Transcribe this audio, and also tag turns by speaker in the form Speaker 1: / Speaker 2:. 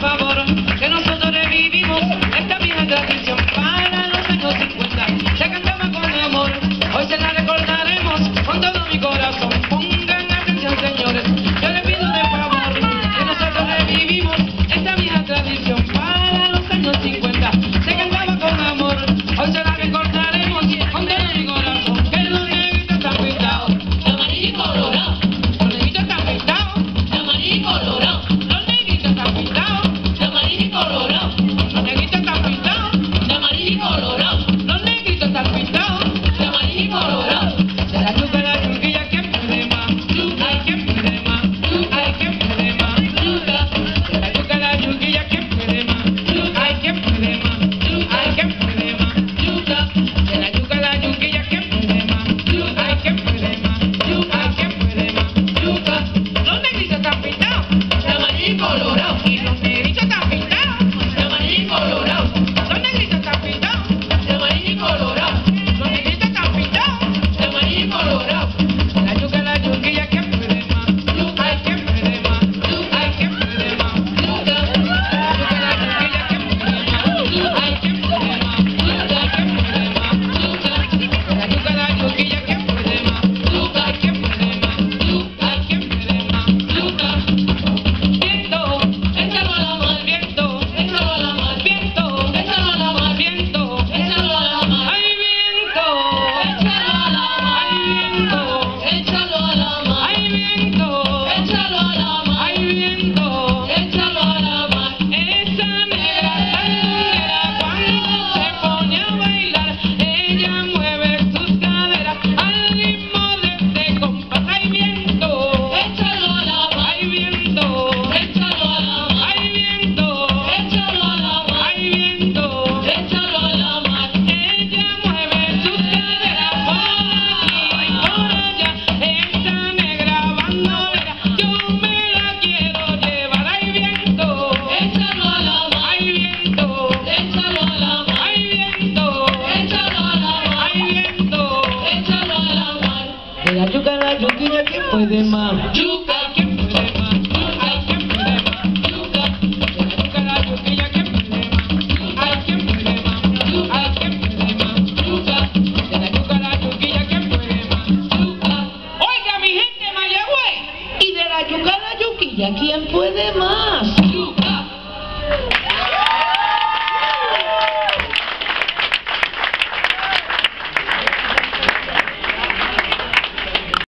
Speaker 1: favor. La yuca, la ¿quién?
Speaker 2: Yuca,
Speaker 1: ¿quién puede más? ¿quién puede más? La ¿quién puede más?
Speaker 2: Yuca,
Speaker 1: ¿quién puede. Oiga, mi gente, y de la yuca, la ¿quién puede más?